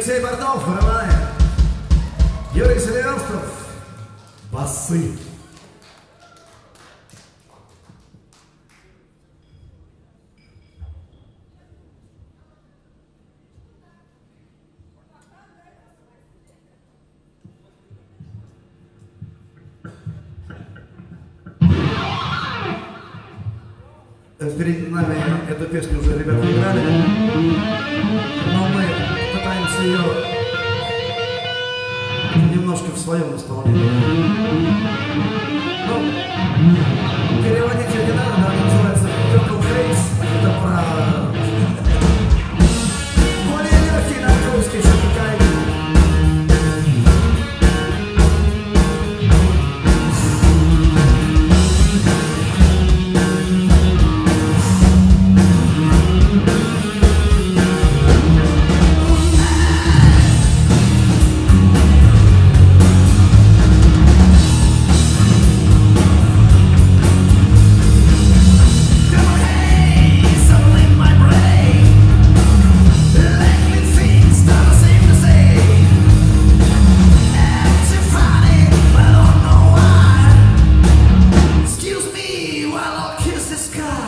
Алексей Бортнов, барабаны. Юрий Селиверстов, басы. Перед нами эту песню уже ребята играли. Ну, сейчас ее немножко в своем направлении. Ну, sky.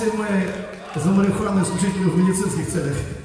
asi moje, za moje chorá zkušení v medicínských cenech.